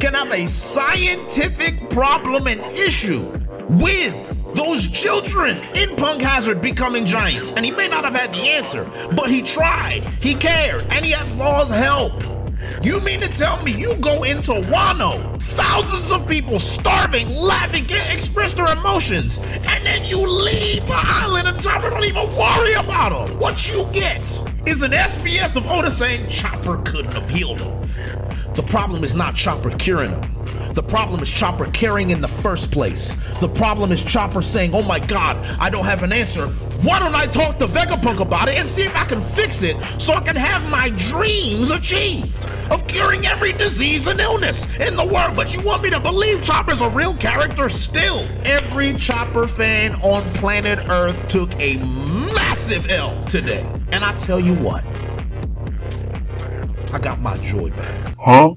Can have a scientific problem and issue with those children in Punk Hazard becoming giants. And he may not have had the answer, but he tried, he cared, and he had Law's help. You mean to tell me you go into Wano, thousands of people starving, laughing, can't express their emotions, and then you leave the island and Chopper don't even worry about them? What you get is an SBS of Oda saying Chopper couldn't have healed him. The problem is not Chopper curing them. The problem is Chopper caring in the first place. The problem is Chopper saying, oh my god, I don't have an answer. Why don't I talk to Vegapunk about it and see if I can fix it so I can have my dreams achieved of curing every disease and illness in the world? But you want me to believe Chopper's a real character still? Every Chopper fan on planet Earth took a massive L today. And I tell you what, I got my joy back. Huh?